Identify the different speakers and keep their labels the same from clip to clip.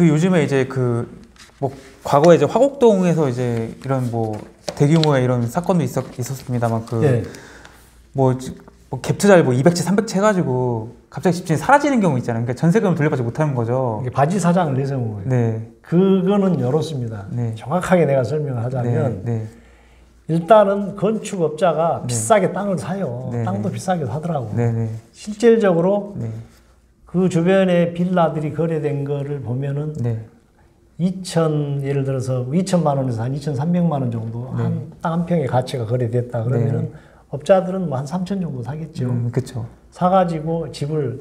Speaker 1: 그 요즘에 이제 그 뭐 과거에 이제 화곡동에서 이제 이런 뭐 대규모의 이런 사건도 있었, 있었습니다만 그
Speaker 2: 예.
Speaker 1: 뭐, 지- 뭐 갭투자를 뭐 200채, 300채 해가지고 갑자기 집주인이 사라지는 경우 있잖아요. 그러니까 전세금을 돌려받지 못하는 거죠.
Speaker 2: 바지 사장을 내세운 거예요.
Speaker 1: 네,
Speaker 2: 그거는 이렇습니다.
Speaker 1: 네.
Speaker 2: 정확하게 내가 설명을
Speaker 1: 네,
Speaker 2: 하자면
Speaker 1: 네,
Speaker 2: 일단은 건축업자가
Speaker 1: 네.
Speaker 2: 비싸게 땅을 사요.
Speaker 1: 네,
Speaker 2: 땅도
Speaker 1: 네.
Speaker 2: 비싸게 사더라고.
Speaker 1: 네, 네,
Speaker 2: 실질적으로
Speaker 1: 네,
Speaker 2: 그 주변에 빌라들이 거래된 거를 보면은
Speaker 1: 네,
Speaker 2: 2천 예를 들어서 2천만 원에서 한 2,300만 원 정도
Speaker 1: 네.
Speaker 2: 한땅한 평의 가치가 거래됐다 그러면은 업자들은 뭐 한 3천 정도 사겠죠.
Speaker 1: 음, 그쵸.
Speaker 2: 사가지고 집을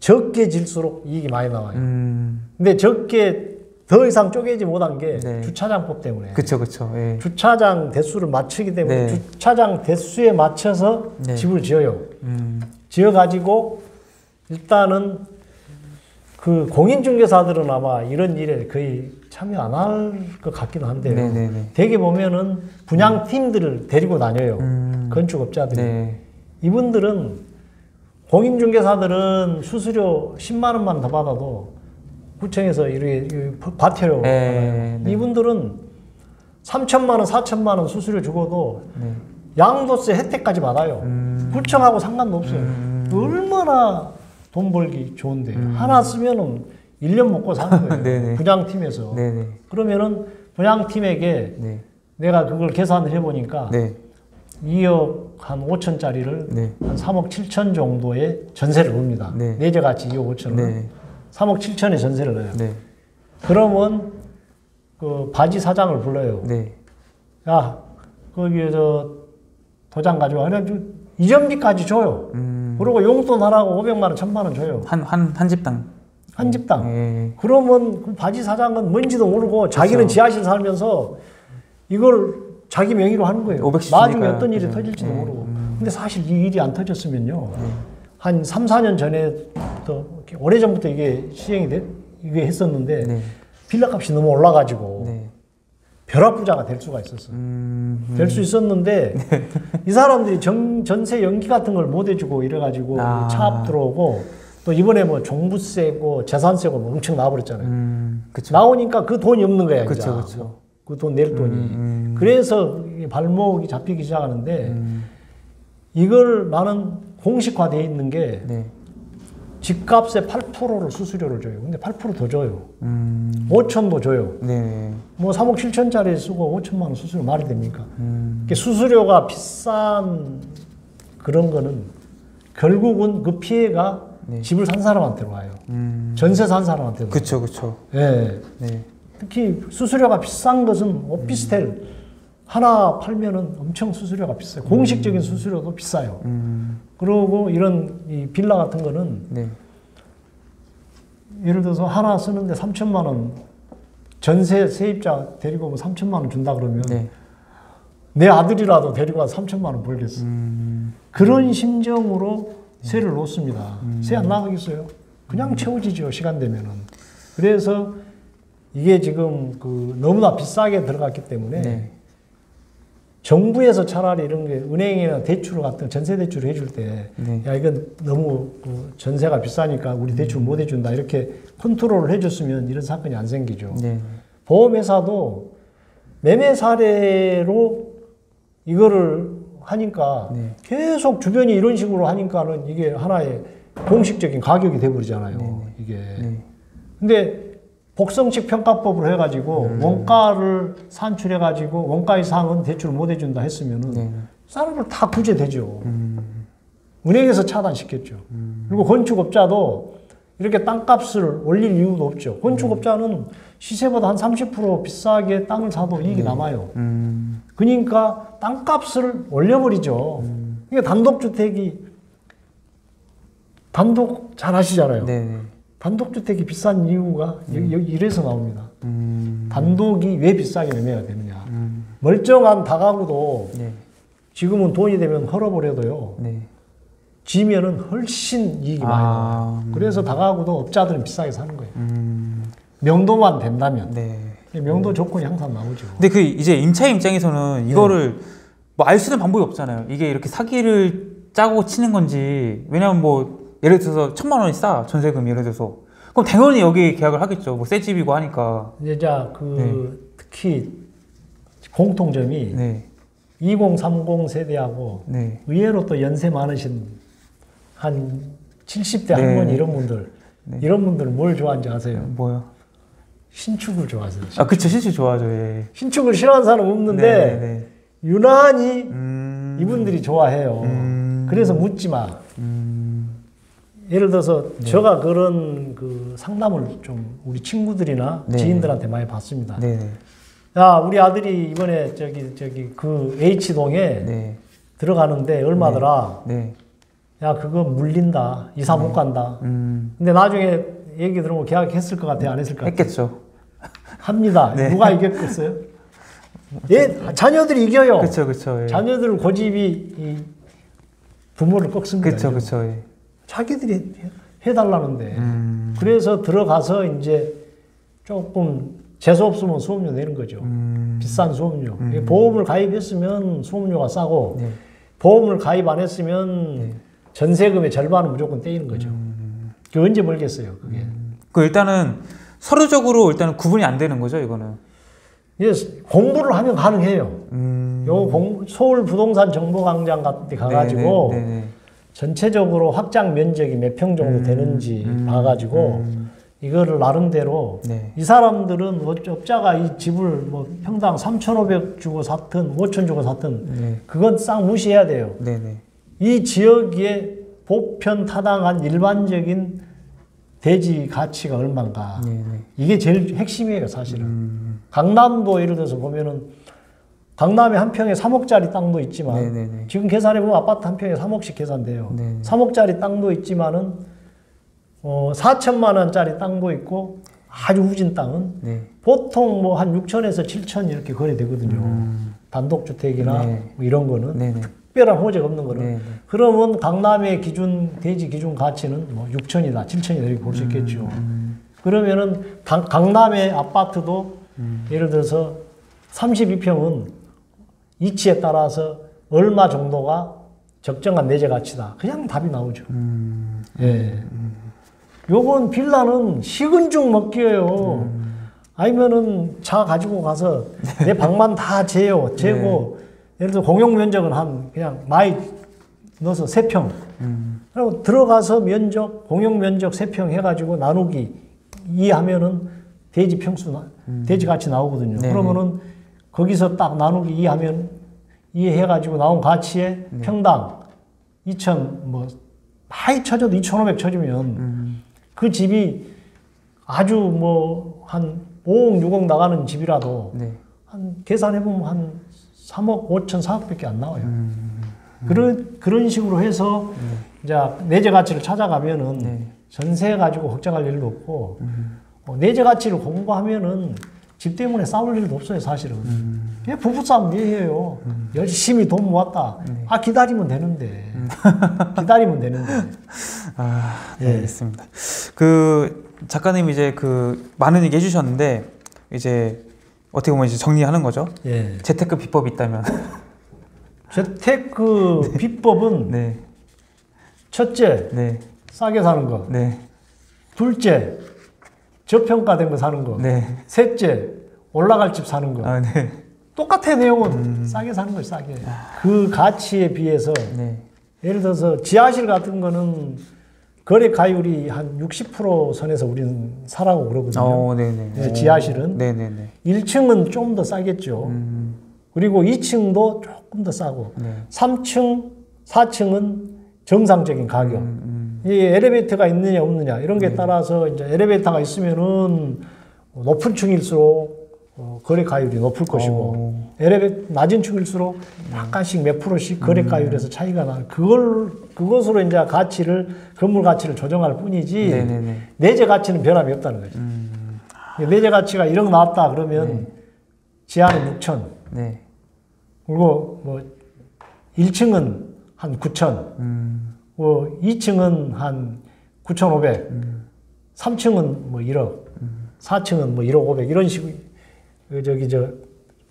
Speaker 2: 적게 질수록 이익이 많이 나와요.
Speaker 1: 음,
Speaker 2: 근데 적게 더 이상 쪼개지 못한 게
Speaker 1: 네.
Speaker 2: 주차장법 때문에
Speaker 1: 그쵸, 그쵸. 예.
Speaker 2: 주차장 대수를 맞추기 때문에
Speaker 1: 네.
Speaker 2: 주차장 대수에 맞춰서
Speaker 1: 네.
Speaker 2: 집을 지어요.
Speaker 1: 음,
Speaker 2: 지어 가지고 일단은 그 공인중개사들은 아마 이런 일에 거의 참여 안 할 것 같기도 한데요.
Speaker 1: 네, 네, 네.
Speaker 2: 대개 보면은 분양팀들을 데리고 다녀요.
Speaker 1: 음,
Speaker 2: 건축업자들이.
Speaker 1: 네,
Speaker 2: 이분들은 공인중개사들은 수수료 10만 원만 더 받아도 구청에서 이렇게 과태료
Speaker 1: 네. 네.
Speaker 2: 이분들은 3천만 원, 4천만 원 수수료 죽어도
Speaker 1: 네.
Speaker 2: 양도세 혜택까지 받아요.
Speaker 1: 음,
Speaker 2: 구청하고 상관도 없어요.
Speaker 1: 음.
Speaker 2: 얼마나 돈 벌기 좋은데 하나 쓰면은 1년 먹고 사는 거예요.
Speaker 1: 네네.
Speaker 2: 분양팀에서.
Speaker 1: 네, 네,
Speaker 2: 그러면은 분양팀에게
Speaker 1: 네,
Speaker 2: 내가 그걸 계산을 해보니까
Speaker 1: 네,
Speaker 2: 2억 한 5천짜리를
Speaker 1: 네,
Speaker 2: 한 3억 7천 정도의 전세를 옵니다.
Speaker 1: 네.
Speaker 2: 내재가치 2억 5천을
Speaker 1: 네,
Speaker 2: 3억 7천의 전세를 넣어요.
Speaker 1: 네,
Speaker 2: 그러면 그 바지 사장을 불러요.
Speaker 1: 네,
Speaker 2: 야 거기에 저 도장 가져와. 그래가지고 이전비까지 줘요.
Speaker 1: 음,
Speaker 2: 그리고 용돈 하라고 500만 원, 1000만 원 줘요.
Speaker 1: 한, 한, 한 집당.
Speaker 2: 한 집당.
Speaker 1: 예,
Speaker 2: 그러면 그 바지 사장은 뭔지도 모르고 자기는
Speaker 1: 그렇죠.
Speaker 2: 지하실 살면서 이걸 자기 명의로 하는 거예요.
Speaker 1: 500
Speaker 2: 나중에. 어떤 일이
Speaker 1: 그죠.
Speaker 2: 터질지도
Speaker 1: 네.
Speaker 2: 모르고. 근데 사실 이 일이 안 터졌으면요. 한 3, 4년 전에부터 오래전부터 이게 시행이 돼, 이게 했었는데
Speaker 1: 네,
Speaker 2: 빌라 값이 너무 올라가지고
Speaker 1: 네,
Speaker 2: 벼락부자가 될 수가 있었어요.
Speaker 1: 음,
Speaker 2: 될수 있었는데 이 사람들이 정, 전세 연기 같은 걸 못 해주고 이래가지고
Speaker 1: 아.
Speaker 2: 차압 들어오고 또 이번에 뭐 종부세고 재산세고 뭐 엄청 나와버렸잖아요.
Speaker 1: 음.
Speaker 2: 나오니까 그 돈이 없는 거야.
Speaker 1: 그쵸. 그쵸.
Speaker 2: 그돈 낼 돈이.
Speaker 1: 음,
Speaker 2: 그래서 이게 발목이 잡히기 시작하는데
Speaker 1: 음,
Speaker 2: 이걸 나는 공식화되어 있는 게
Speaker 1: 네,
Speaker 2: 집값의 8%를 수수료를 줘요. 근데 8%더 줘요.
Speaker 1: 음,
Speaker 2: 5천도 줘요.
Speaker 1: 네,
Speaker 2: 뭐 3억 7천짜리 쓰고 5천만 원 수수료 말이 됩니까?
Speaker 1: 음,
Speaker 2: 수수료가 비싼 그런 거는 결국은 그 피해가
Speaker 1: 네.
Speaker 2: 집을 산 사람한테로 와요.
Speaker 1: 음,
Speaker 2: 전세 산 사람한테로.
Speaker 1: 그쵸, 그쵸.
Speaker 2: 예.
Speaker 1: 네,
Speaker 2: 특히 수수료가 비싼 것은 오피스텔 하나 팔면은 엄청 수수료가 비싸요. 공식적인 수수료도 비싸요.
Speaker 1: 음,
Speaker 2: 그리고 이런 이 빌라 같은 거는
Speaker 1: 네,
Speaker 2: 예를 들어서 하나 쓰는데 3천만 원 전세 세입자 데리고 오면 3천만 원 준다 그러면
Speaker 1: 네,
Speaker 2: 내 아들이라도 데리고 와서 3천만 원 벌겠어.
Speaker 1: 음,
Speaker 2: 그런 심정으로 세를 놓습니다. 세안 나가겠어요? 그냥 채워지죠 시간 되면은. 그래서 이게 지금 그 너무나 비싸게 들어갔기 때문에
Speaker 1: 네,
Speaker 2: 정부에서 차라리 이런 게 은행이나 대출 같은 전세 대출을 해줄 때,
Speaker 1: 네.
Speaker 2: 야 이건 너무 그 전세가 비싸니까 우리 대출 못 해준다 이렇게 컨트롤을 해줬으면 이런 사건이 안 생기죠.
Speaker 1: 네,
Speaker 2: 보험회사도 매매 사례로 이거를 하니까
Speaker 1: 네.
Speaker 2: 계속 주변이 이런 식으로 하니까는 이게 하나의 공식적인 가격이 돼버리잖아요. 이게.
Speaker 1: 네,
Speaker 2: 근데 복성식 평가법으로 해가지고
Speaker 1: 음.
Speaker 2: 원가를 산출해가지고 원가 이상은 대출 못 해준다 했으면은
Speaker 1: 네,
Speaker 2: 사람들 다 구제되죠.
Speaker 1: 음,
Speaker 2: 은행에서 차단시켰죠. 그리고 건축업자도 이렇게 땅값을 올릴 이유도 없죠. 건축업자는 시세보다 한 30% 비싸게 땅을 사도 이익이 남아요.
Speaker 1: 음,
Speaker 2: 그러니까 땅값을 올려버리죠. 그러니까 단독주택이 단독 잘 아시잖아요.
Speaker 1: 네, 네,
Speaker 2: 단독주택이 비싼 이유가 여기, 여기 이래서 나옵니다.
Speaker 1: 음,
Speaker 2: 단독이 왜 비싸게 매매가 되느냐.
Speaker 1: 음,
Speaker 2: 멀쩡한 다가구도
Speaker 1: 네,
Speaker 2: 지금은 돈이 되면 헐어버려도요.
Speaker 1: 네,
Speaker 2: 지면은 훨씬 이익이 많이 나와요.
Speaker 1: 아,
Speaker 2: 그래서 다가구도 업자들은 비싸게 사는 거예요.
Speaker 1: 음,
Speaker 2: 명도만 된다면.
Speaker 1: 네.
Speaker 2: 명도 조건이 항상 나오죠.
Speaker 1: 근데 그 이제 임차 입장에서는 이거를 뭐 알수 있는 방법이 없잖아요. 이게 이렇게 사기를 짜고 치는 건지 왜냐면 뭐 예를 들어서 천만 원이 싸 전세금 예를 들어서 그럼 당연히 여기 계약을 하겠죠. 뭐새 집이고 하니까.
Speaker 2: 이제 자그 특히 공통점이
Speaker 1: 네.
Speaker 2: 2030 세대하고
Speaker 1: 네.
Speaker 2: 의외로 또 연세 많으신 한 70대
Speaker 1: 네.
Speaker 2: 할머니 이런 분들
Speaker 1: 네.
Speaker 2: 이런 분들은 뭘 좋아하는지 아세요?
Speaker 1: 뭐요?
Speaker 2: 신축을 좋아하세요.
Speaker 1: 아, 그쵸. 실수 좋아하죠. 예.
Speaker 2: 신축을 싫어하는 사람 없는데
Speaker 1: 네, 네.
Speaker 2: 유난히
Speaker 1: 음.
Speaker 2: 이분들이 좋아해요.
Speaker 1: 음.
Speaker 2: 그래서 묻지 마.
Speaker 1: 음.
Speaker 2: 예를 들어서
Speaker 1: 네.
Speaker 2: 제가 그런 그 상담을 좀 우리 친구들이나
Speaker 1: 네.
Speaker 2: 지인들한테 많이 받습니다.
Speaker 1: 네, 네.
Speaker 2: 야, 우리 아들이 이번에 저기 저기 그 H동에
Speaker 1: 네.
Speaker 2: 들어가는데 얼마더라?
Speaker 1: 네.
Speaker 2: 야, 그거 물린다. 이사 못 간다.
Speaker 1: 음.
Speaker 2: 근데 나중에 얘기 들으면 계약했을 것 같아요? 안 했을 것 같아요?
Speaker 1: 했겠죠.
Speaker 2: 합니다.
Speaker 1: 네.
Speaker 2: 누가 이겼겠어요? 예, 자녀들이 이겨요.
Speaker 1: 그쵸, 그쵸. 예.
Speaker 2: 자녀들 고집이 이 부모를 꺾습니다.
Speaker 1: 그쵸. 예.
Speaker 2: 자기들이 해- 해달라는데.
Speaker 1: 음.
Speaker 2: 그래서 들어가서 이제 조금 재수 없으면 수업료 내는 거죠.
Speaker 1: 음.
Speaker 2: 비싼 수업료. 보험을 가입했으면 수업료가 싸고
Speaker 1: 네.
Speaker 2: 보험을 가입 안 했으면
Speaker 1: 네.
Speaker 2: 전세금의 절반은 무조건 떼이는 거죠. 그 언제 벌겠어요, 그게.
Speaker 1: 그 일단은 서류적으로 일단은 구분이 안 되는 거죠, 이거는.
Speaker 2: 이게 공부를 하면 가능해요.
Speaker 1: 음.
Speaker 2: 요 공- 서울 부동산 정보광장 같은 데 가가지고
Speaker 1: 네, 네, 네, 네.
Speaker 2: 전체적으로 확장 면적이 몇 평 정도 되는지
Speaker 1: 음,
Speaker 2: 봐가지고
Speaker 1: 음.
Speaker 2: 이거를 나름대로
Speaker 1: 네.
Speaker 2: 이 사람들은 어- 업자가 이 집을 뭐 평당 3,500 주고 샀든 5,000 주고 샀든
Speaker 1: 네.
Speaker 2: 그건 싹 무시해야 돼요.
Speaker 1: 네, 네.
Speaker 2: 이 지역에 보편 타당한 일반적인 대지 가치가 얼마인가.
Speaker 1: 네, 네.
Speaker 2: 이게 제일 핵심이에요, 사실은.
Speaker 1: 음.
Speaker 2: 강남도 예를 들어서 보면은 강남에 한 평에 3억짜리 땅도 있지만
Speaker 1: 네, 네, 네.
Speaker 2: 지금 계산해 보면 아파트 한 평에 3억씩 계산돼요.
Speaker 1: 네.
Speaker 2: 3억짜리 땅도 있지만은 어 4천만 원짜리 땅도 있고 아주 후진 땅은
Speaker 1: 네.
Speaker 2: 보통 뭐 한 6천에서 7천 이렇게 거래되거든요. 단독 주택이나
Speaker 1: 음. 네.
Speaker 2: 뭐 이런 거는
Speaker 1: 네, 네.
Speaker 2: 특별한 호재가 없는 거는. 그러면 강남의 기준 대지 기준 가치는 뭐 6천이다, 7천이다 이렇게 볼수
Speaker 1: 음,
Speaker 2: 있겠죠. 그러면은 강, 강남의 아파트도
Speaker 1: 음.
Speaker 2: 예를 들어서 32평은 이치에 따라서 얼마 정도가 적정한 내재 가치다. 그냥 답이 나오죠.
Speaker 1: 음.
Speaker 2: 예. 요건 빌라는 식은 죽 먹기예요. 아니면은 차 가지고 가서 내 방만 다 재요. 재고 예를 들어 공용 면적은 한 그냥 많이 넣어서 세 평.
Speaker 1: 음.
Speaker 2: 그리고 들어가서 면적 공용 면적 세 평 해가지고 나누기 이 하면은 대지 평수 나, 대지 가치 나오거든요.
Speaker 1: 네네.
Speaker 2: 그러면은 거기서 딱 나누기 이 하면 이해해가지고 나온 가치에 평당 2천 뭐 많이 쳐줘도 2,500 쳐주면
Speaker 1: 음.
Speaker 2: 그 집이 아주 뭐 한 5억 6억 나가는 집이라도
Speaker 1: 네.
Speaker 2: 한 계산해 보면 한 3억 5천 4억밖에 안 나와요.
Speaker 1: 음.
Speaker 2: 그런 그런 식으로 해서 이제 내재 가치를 찾아가면은
Speaker 1: 네.
Speaker 2: 전세 가지고 걱정할 일도 없고 어, 내재 가치를 공부하면은 집 때문에 싸울 일도 없어요 사실은. 예, 부부싸움 예해요. 열심히 돈 모았다. 아 기다리면 되는데 기다리면 되는데.
Speaker 1: 아, 네,
Speaker 2: 예.
Speaker 1: 알겠습니다. 그 작가님 이제 그 많은 얘기 해주셨는데 이제 어떻게 보면 이제 정리하는 거죠.
Speaker 2: 예.
Speaker 1: 재테크 비법이 있다면.
Speaker 2: 재테크 비법은
Speaker 1: 네,
Speaker 2: 첫째
Speaker 1: 네,
Speaker 2: 싸게 사는 거,
Speaker 1: 네,
Speaker 2: 둘째 저평가된 거 사는 거,
Speaker 1: 네.
Speaker 2: 셋째 올라갈 집 사는 거.
Speaker 1: 아, 네,
Speaker 2: 똑같아 내용은 싸게 사는 거예요 싸게. 그 가치에 비해서
Speaker 1: 네,
Speaker 2: 예를 들어서 지하실 같은 거는 거래 가율이 한 60% 선에서 우리는 사라고 그러거든요.
Speaker 1: 어, 네, 네.
Speaker 2: 네, 지하실은.
Speaker 1: 네, 네, 네.
Speaker 2: 1층은 좀 더 싸겠죠.
Speaker 1: 음,
Speaker 2: 그리고 2층도 조금 더 싸고
Speaker 1: 네.
Speaker 2: 3층 4층은 정상적인 가격.
Speaker 1: 음,
Speaker 2: 이 엘리베이터가 있느냐 없느냐 이런 게 따라서 이제 엘리베이터가 있으면은 높은 층일수록 어, 거래 가율이 높을 것이고
Speaker 1: 어.
Speaker 2: 엘리베이터 낮은 층일수록 약간씩 몇 프로씩 거래 가율에서 차이가 나. 그걸 그것으로 이제 가치를 건물 가치를 조정할 뿐이지
Speaker 1: 네, 네, 네.
Speaker 2: 내재 가치는 변함이 없다는 거죠.
Speaker 1: 음,
Speaker 2: 내재 가치가 1억 나왔다 그러면 지하는 6천
Speaker 1: 네.
Speaker 2: 그리고 뭐 1층은 한 9천
Speaker 1: 음,
Speaker 2: 뭐 2층은 한 9,500,
Speaker 1: 음.
Speaker 2: 3층은 뭐 1억, 4층은 뭐 1억 500 이런 식으로 그 저기 저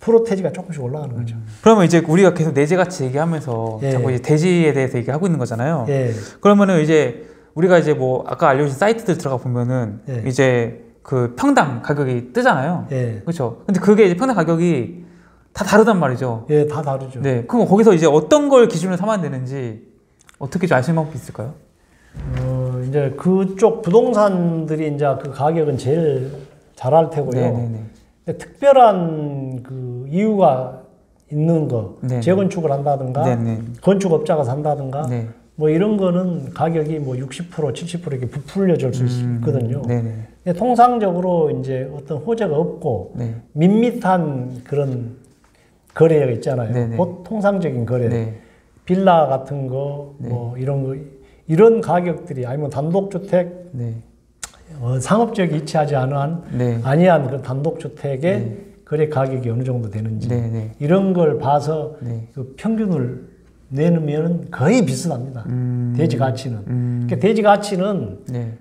Speaker 2: 프로테지가 조금씩 올라가는 거죠.
Speaker 1: 그러면 이제 우리가 계속 내재 가치 얘기하면서
Speaker 2: 예.
Speaker 1: 자꾸 이제 대지에 대해서 얘기하고 있는 거잖아요.
Speaker 2: 예,
Speaker 1: 그러면은 이제 우리가 이제 뭐 아까 알려주신 사이트들 들어가 보면은
Speaker 2: 네.
Speaker 1: 이제 그 평당 가격이 뜨잖아요.
Speaker 2: 예,
Speaker 1: 그렇죠. 근데 그게 이제 평당 가격이 다 다르단 말이죠.
Speaker 2: 예, 다 다르죠.
Speaker 1: 네. 그럼 거기서 이제 어떤 걸 기준으로 삼아야 되는지 어떻게 좀 아시는 방법이 있을까요?
Speaker 2: 어, 이제 그쪽 부동산들이 이제 그 가격은 제일 잘할 테고요.
Speaker 1: 네네네.
Speaker 2: 특별한 그 이유가 있는 거,
Speaker 1: 네네.
Speaker 2: 재건축을 한다든가,
Speaker 1: 네네.
Speaker 2: 건축업자가 산다든가,
Speaker 1: 네.
Speaker 2: 뭐 이런 거는 가격이 뭐 60%, 70% 이렇게 부풀려질 수
Speaker 1: 음,
Speaker 2: 있거든요.
Speaker 1: 네네.
Speaker 2: 근데 통상적으로 이제 어떤 호재가 없고
Speaker 1: 네.
Speaker 2: 밋밋한 그런 거래가 있잖아요.
Speaker 1: 네네.
Speaker 2: 보- 통상적인 거래,
Speaker 1: 네.
Speaker 2: 빌라 같은 거, 뭐 이런 거, 이런 가격들이 아니면 단독주택,
Speaker 1: 네.
Speaker 2: 어, 상업지역에 위치하지 않은
Speaker 1: 네.
Speaker 2: 아니한 그 단독주택의 거래 가격이 어느 정도 되는지
Speaker 1: 네. 네.
Speaker 2: 이런 걸 봐서
Speaker 1: 네.
Speaker 2: 그 평균을 내놓으면 거의 비슷합니다.
Speaker 1: 음.
Speaker 2: 대지 가치는.
Speaker 1: 음.
Speaker 2: 그러니까 대지 가치는
Speaker 1: 네.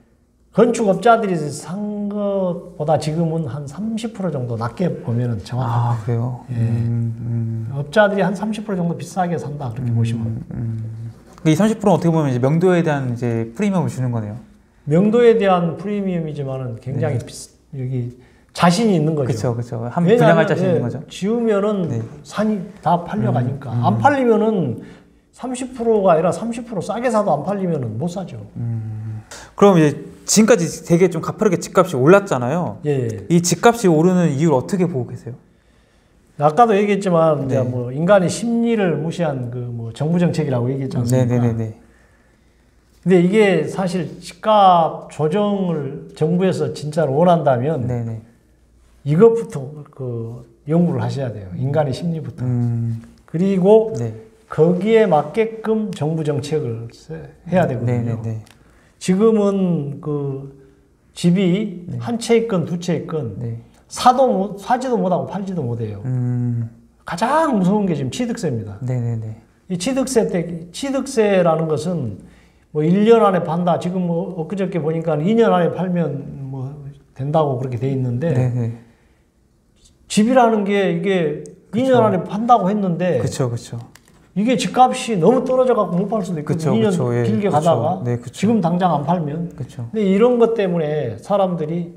Speaker 2: 건축업자들이 산 것보다 지금은 한 30% 정도 낮게 보면은 정확합니다.
Speaker 1: 아 그래요.
Speaker 2: 예.
Speaker 1: 음,
Speaker 2: 업자들이 한 30% 정도 비싸게 산다 그렇게 보시면
Speaker 1: 음, 음. 이 30%는 어떻게 보면 이제 명도에 대한 이제 프리미엄을 주는 거네요.
Speaker 2: 명도에 대한 프리미엄이지만은 굉장히 비싸, 여기 자신이 있는 거죠.
Speaker 1: 그렇죠, 그렇죠. 한 분양할 자신 있는
Speaker 2: 예,
Speaker 1: 거죠.
Speaker 2: 지으면은
Speaker 1: 네.
Speaker 2: 산이 다 팔려가니까 안 팔리면은 30%가 아니라 30% 싸게 사도 안 팔리면은 못 사죠.
Speaker 1: 그럼 이제 지금까지 되게 좀 가파르게 집값이 올랐잖아요.
Speaker 2: 예, 예.
Speaker 1: 이 집값이 오르는 이유를 어떻게 보고 계세요?
Speaker 2: 아까도 얘기했지만
Speaker 1: 네.
Speaker 2: 뭐 인간의 심리를 무시한 그 뭐 정부 정책이라고 얘기했지 않습니까?
Speaker 1: 네네네네.
Speaker 2: 근데 이게 사실 집값 조정을 정부에서 진짜로 원한다면
Speaker 1: 네네.
Speaker 2: 이것부터 그 연구를 하셔야 돼요. 인간의 심리부터.
Speaker 1: 음,
Speaker 2: 그리고
Speaker 1: 네.
Speaker 2: 거기에 맞게끔 정부 정책을 세- 해야 되거든요.
Speaker 1: 네네네.
Speaker 2: 지금은 그 집이 한채 있건 두 채 있건
Speaker 1: 네.
Speaker 2: 사도 못, 사지도 못하고 팔지도 못해요.
Speaker 1: 음,
Speaker 2: 가장 무서운 게 지금 취득세입니다.
Speaker 1: 네네네.
Speaker 2: 이 취득세 때 취득세라는 것은 뭐 1년 안에 판다. 지금 뭐 엊그저께 보니까 2년 안에 팔면 뭐 된다고 그렇게 돼 있는데
Speaker 1: 네네.
Speaker 2: 집이라는 게 이게 2년 안에 판다고 했는데
Speaker 1: 그렇죠, 그렇죠.
Speaker 2: 이게 집값이 너무 떨어져 갖고 못 팔 수도 있거든요.
Speaker 1: 그쵸,
Speaker 2: 2년
Speaker 1: 그쵸, 예.
Speaker 2: 길게
Speaker 1: 그쵸.
Speaker 2: 가다가
Speaker 1: 네, 그쵸.
Speaker 2: 지금 당장 안 팔면
Speaker 1: 그렇죠.
Speaker 2: 근데 이런 것 때문에 사람들이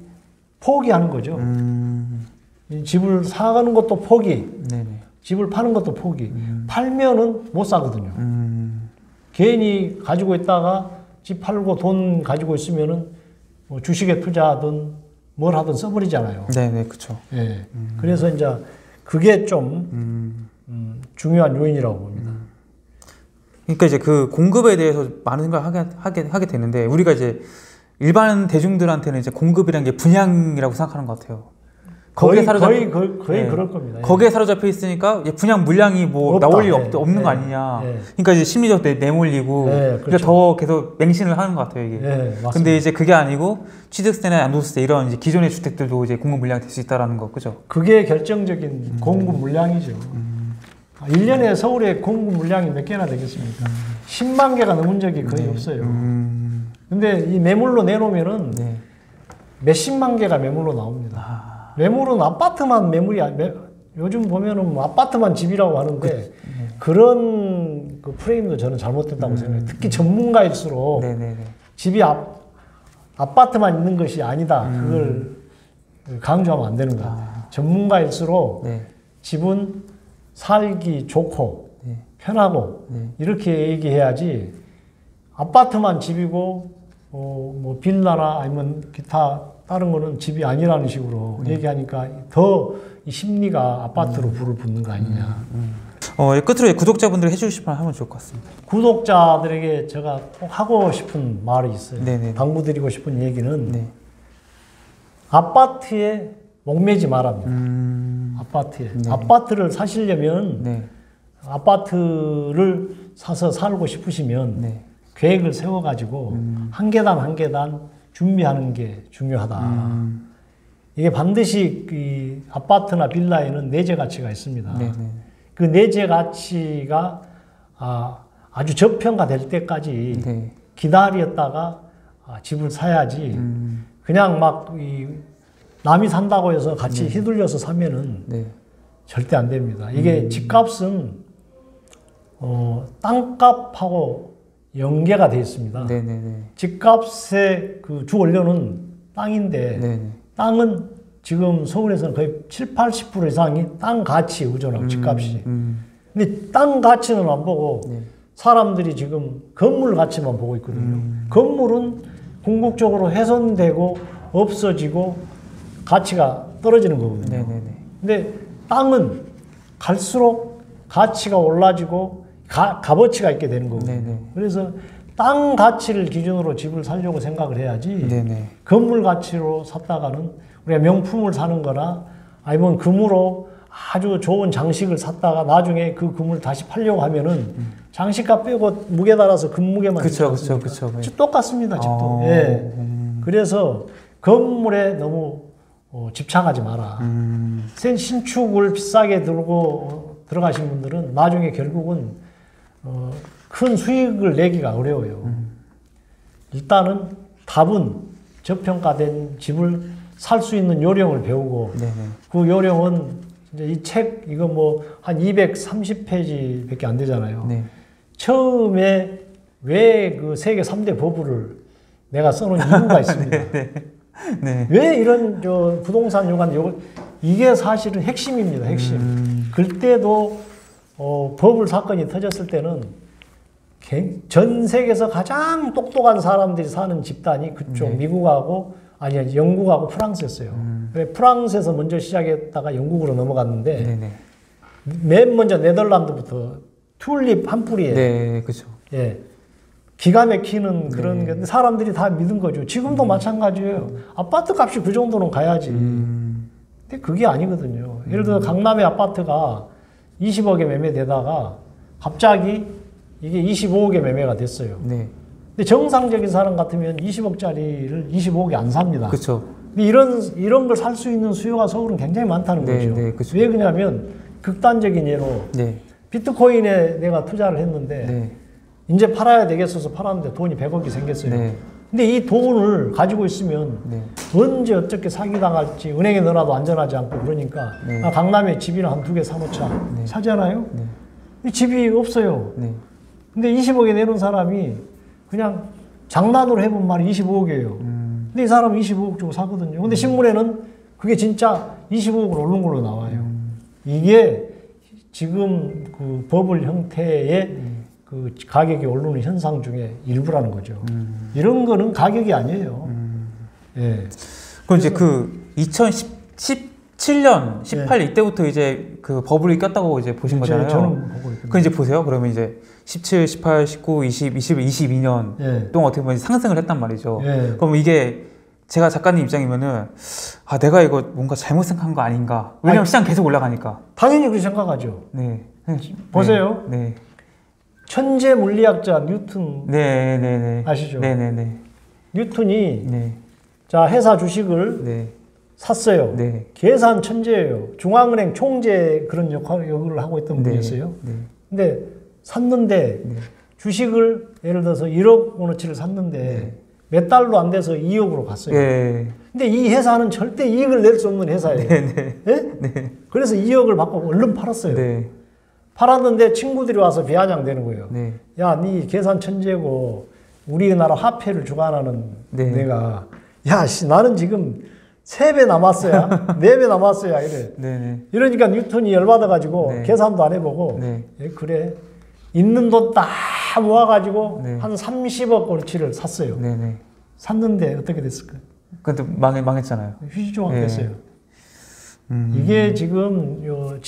Speaker 2: 포기하는 거죠.
Speaker 1: 음,
Speaker 2: 이 집을 사가는 것도 포기,
Speaker 1: 네네.
Speaker 2: 집을 파는 것도 포기. 팔면은 못 사거든요.
Speaker 1: 음,
Speaker 2: 괜히 가지고 있다가 집 팔고 돈 가지고 있으면은 뭐 주식에 투자하든 뭘 하든 써버리잖아요.
Speaker 1: 네네, 그렇죠.
Speaker 2: 예. 그래서 이제 그게 좀
Speaker 1: 음.
Speaker 2: 음, 중요한 요인이라고 봅니다.
Speaker 1: 그러니까 이제 그 공급에 대해서 많은 생각을 하게, 하게, 하게 되는데 우리가 이제 일반 대중들한테는 이제 공급이라는 게 분양이라고 생각하는 것 같아요. 거기에
Speaker 2: 거의
Speaker 1: 사로잡
Speaker 2: 거의 거의, 거의
Speaker 1: 네.
Speaker 2: 그럴 겁니다. 예.
Speaker 1: 거기에 사로잡혀 있으니까 분양 물량이 뭐
Speaker 2: 없다.
Speaker 1: 나올 리
Speaker 2: 예,
Speaker 1: 없, 없는 거
Speaker 2: 예,
Speaker 1: 아니냐.
Speaker 2: 예.
Speaker 1: 그러니까 이제 심리적 내, 내몰리고
Speaker 2: 예,
Speaker 1: 그러니까
Speaker 2: 그렇죠.
Speaker 1: 더 계속 맹신을 하는 것 같아요 이게.
Speaker 2: 예.
Speaker 1: 근데 이제 그게 아니고 취득세나 양도세 이런 이제 기존의 주택들도 이제 공급 물량이 될 수 있다라는 거 그죠?
Speaker 2: 그게 결정적인 공급 물량이죠. 아, 1년에 서울에 공급 물량이 몇 개나 되겠습니까? 10만 개가 넘은 적이 거의 없어요.
Speaker 1: 음,
Speaker 2: 근데 이 매물로 내놓으면은
Speaker 1: 네.
Speaker 2: 몇십만 개가 매물로 나옵니다. 매물은 아파트만 매물이 아니- 매, 요즘 보면은 뭐 아파트만 집이라고 하는데 그, 런그 프레임도 저는 잘못됐다고 생각해요. 특히 전문가일수록
Speaker 1: 네네네.
Speaker 2: 집이 앞, 아파트만 있는 것이 아니다. 그걸 강조하면 안 되는 것 같아요. 전문가일수록
Speaker 1: 네.
Speaker 2: 집은 살기 좋고
Speaker 1: 네.
Speaker 2: 편하고
Speaker 1: 네.
Speaker 2: 이렇게 얘기해야지 아파트만 집이고 어, 뭐 빌라나 아니면 기타 다른 거는 집이 아니라는 식으로 얘기하니까 더이 심리가 아파트로 불을 붙는 거 아니냐.
Speaker 1: 어, 끝으로 구독자분들 싶은 말 하면 좋을 것 같습니다.
Speaker 2: 구독자들에게 제가 꼭 하고 싶은 말이 있어요.
Speaker 1: 네네.
Speaker 2: 당부드리고 싶은 얘기는
Speaker 1: 네.
Speaker 2: 아파트에 목매지 말합니다.
Speaker 1: 음,
Speaker 2: 아파트에.
Speaker 1: 네.
Speaker 2: 아파트를 사시려면
Speaker 1: 네.
Speaker 2: 아파트를 사서 살고 싶으시면
Speaker 1: 네.
Speaker 2: 계획을 세워가지고 한 계단 한 계단 준비하는 게 중요하다.
Speaker 1: 음,
Speaker 2: 이게 반드시 이 아파트나 빌라에는 내재 가치가 있습니다.
Speaker 1: 네네.
Speaker 2: 그 내재 가치가 아, 아주 저평가될 때까지
Speaker 1: 네.
Speaker 2: 기다렸다가 아, 집을 사야지
Speaker 1: 음,
Speaker 2: 그냥 막 이 남이 산다고 해서 같이 휘둘려서 사면은
Speaker 1: 네.
Speaker 2: 절대 안 됩니다. 이게 집값은 어, 땅값하고 연계가 되어 있습니다.
Speaker 1: 네네네.
Speaker 2: 집값의 그 주 원료는 땅인데
Speaker 1: 네네.
Speaker 2: 땅은 지금 서울에서는 거의 7, 80% 이상이 땅 가치에 의존하고 집값이.
Speaker 1: 음.
Speaker 2: 근데 땅 가치는 안 보고
Speaker 1: 네.
Speaker 2: 사람들이 지금 건물 가치만 보고 있거든요.
Speaker 1: 음.
Speaker 2: 건물은 궁극적으로 훼손되고 없어지고 가치가 떨어지는 거거든요.
Speaker 1: 네네네.
Speaker 2: 근데 땅은 갈수록 가치가 올라지고 가, 값어치가 있게 되는 거거든요.
Speaker 1: 네네.
Speaker 2: 그래서 땅 가치를 기준으로 집을 살려고 생각을 해야지
Speaker 1: 네네.
Speaker 2: 건물 가치로 샀다가는 우리가 명품을 사는 거나 아니면 금으로 아주 좋은 장식을 샀다가 나중에 그 금을 다시 팔려고 하면은 장식값 빼고 무게 따라서 금무게만
Speaker 1: 그쵸, 그쵸? 그쵸.
Speaker 2: 집 똑같습니다, 집도.
Speaker 1: 아,
Speaker 2: 예.
Speaker 1: 음.
Speaker 2: 그래서 건물에 너무 어, 집착하지 마라.
Speaker 1: 음.
Speaker 2: 센 신축을 비싸게 들고 어, 들어가신 분들은 나중에 결국은 어, 큰 수익을 내기가 어려워요. 일단은 답은 저평가된 집을 살 수 있는 요령을 배우고
Speaker 1: 네네.
Speaker 2: 그 요령은 이제 이 책 이거 뭐 한 230페이지밖에 안 되잖아요.
Speaker 1: 네.
Speaker 2: 처음에 왜 그 세계 3대 버블을 내가 써놓은 이유가 있습니다.
Speaker 1: 네.
Speaker 2: 왜 이런 저 부동산 요관 요걸 이게 사실은 핵심입니다. 핵심.
Speaker 1: 음.
Speaker 2: 그때도 어, 버블 사건이 터졌을 때는 개- 전 세계에서 가장 똑똑한 사람들이 사는 집단이 그쪽
Speaker 1: 네.
Speaker 2: 미국하고 아니 영국하고 프랑스였어요.
Speaker 1: 음.
Speaker 2: 그래 프랑스에서 먼저 시작했다가 영국으로 넘어갔는데
Speaker 1: 네네.
Speaker 2: 맨 먼저 네덜란드부터 튤립 한 뿌리에
Speaker 1: 네, 그죠.
Speaker 2: 예. 기가 막히는 그런
Speaker 1: 네.
Speaker 2: 게 사람들이 다 믿은 거죠. 지금도 마찬가지예요. 아파트 값이 그 정도는 가야지.
Speaker 1: 음.
Speaker 2: 근데 그게 아니거든요. 예를 들어 강남의 아파트가 20억에 매매되다가 갑자기 이게 25억에 매매가 됐어요.
Speaker 1: 네.
Speaker 2: 근데 정상적인 사람 같으면 20억짜리를 25억에 안 삽니다.
Speaker 1: 그쵸.
Speaker 2: 근데 이런 이런 걸 살 수 있는 수요가 서울은 굉장히 많다는
Speaker 1: 네,
Speaker 2: 거죠.
Speaker 1: 네, 그쵸.
Speaker 2: 왜 그러냐면 극단적인 예로
Speaker 1: 네.
Speaker 2: 비트코인에 내가 투자를 했는데
Speaker 1: 네.
Speaker 2: 이제 팔아야 되겠어서 팔았는데 돈이 100억이 생겼어요.
Speaker 1: 네.
Speaker 2: 근데 이 돈을 가지고 있으면
Speaker 1: 네.
Speaker 2: 언제 어떻게 사기당할지 은행에 넣어놔도 안전하지 않고 그러니까
Speaker 1: 네.
Speaker 2: 아, 강남에 집이나 한 두 개 사놓자
Speaker 1: 네.
Speaker 2: 사잖아요.
Speaker 1: 네.
Speaker 2: 이 집이 없어요.
Speaker 1: 네.
Speaker 2: 근데 20억에 내놓은 사람이 그냥 장난으로 해본 말이 25억이에요.
Speaker 1: 음.
Speaker 2: 근데 이 사람은 25억 주고 사거든요. 근데 신문에는 그게 진짜 25억으로 오른 걸로 나와요.
Speaker 1: 음.
Speaker 2: 이게 지금 그 버블 형태의
Speaker 1: 음.
Speaker 2: 그 가격이 오르는 현상 중에 일부라는 거죠.
Speaker 1: 음.
Speaker 2: 이런 거는 가격이 아니에요. 예.
Speaker 1: 그럼 이제 그 2017년, 18 이때부터 이제 그 버블이 꼈다고 이제 보신
Speaker 2: 네. 제-
Speaker 1: 거잖아요.
Speaker 2: 저는 보고.
Speaker 1: 그 이제 보세요. 그러면 이제 17, 18, 19, 20, 21, 22년
Speaker 2: 예.
Speaker 1: 동안 어떻게 보면 상승을 했단 말이죠.
Speaker 2: 예.
Speaker 1: 그럼 이게 제가 작가님 입장이면은 아 내가 이거 뭔가 잘못 생각한 거 아닌가? 왜냐면 시장 계속 올라가니까.
Speaker 2: 당연히 그렇게 생각하죠.
Speaker 1: 네. 네.
Speaker 2: 보세요.
Speaker 1: 네.
Speaker 2: 천재 물리학자 뉴턴
Speaker 1: 네, 네, 네.
Speaker 2: 아시죠?
Speaker 1: 네, 네, 네.
Speaker 2: 뉴턴이
Speaker 1: 네.
Speaker 2: 자 회사 주식을
Speaker 1: 네.
Speaker 2: 샀어요.
Speaker 1: 네.
Speaker 2: 계산 천재예요. 중앙은행 총재 그런 역할 역을 하고 있던 분이었어요.
Speaker 1: 네.
Speaker 2: 근데 샀는데
Speaker 1: 네.
Speaker 2: 주식을 예를 들어서 1억 원어치를 샀는데
Speaker 1: 네.
Speaker 2: 몇 달도 안 돼서 2억으로 갔어요.
Speaker 1: 네.
Speaker 2: 근데 이 회사는 절대 이익을 낼 수 없는 회사예요.
Speaker 1: 네, 네.
Speaker 2: 예?
Speaker 1: 네.
Speaker 2: 그래서 2억을 받고 얼른 팔았어요.
Speaker 1: 네.
Speaker 2: 팔았는데 친구들이 와서 비아냥대는 거예요.
Speaker 1: 네.
Speaker 2: 야, 네 계산 천재고 우리나라 화폐를 주관하는
Speaker 1: 네.
Speaker 2: 내가 야, 씨, 나는 지금 세 배 남았어야, 네 배 남았어야 이래.
Speaker 1: 네, 네.
Speaker 2: 이러니까 뉴턴이 열받아 가지고
Speaker 1: 네.
Speaker 2: 계산도 안 해보고
Speaker 1: 네.
Speaker 2: 예, 그래 있는 돈 다 모아가지고
Speaker 1: 네.
Speaker 2: 한 30억 원치를 샀어요.
Speaker 1: 네, 네.
Speaker 2: 샀는데 어떻게 됐을까?
Speaker 1: 근데 망 망했잖아요.
Speaker 2: 휴지조각
Speaker 1: 네.
Speaker 2: 됐어요.
Speaker 1: 음.
Speaker 2: 이게 지금 요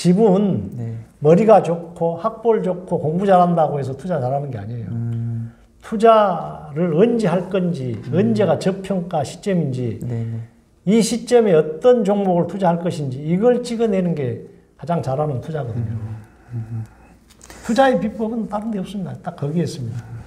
Speaker 1: 네.
Speaker 2: 머리가 좋고 학벌 좋고 공부 잘한다고 해서 투자 잘하는 게 아니에요.
Speaker 1: 음.
Speaker 2: 투자를 언제 할 건지, 언제가 저평가 시점인지,
Speaker 1: 네, 네.
Speaker 2: 이 시점에 어떤 종목을 투자할 것인지 이걸 찍어내는 게 가장 잘하는 투자거든요. 투자의 비법은 다른 데 없습니다. 딱 거기에 있습니다.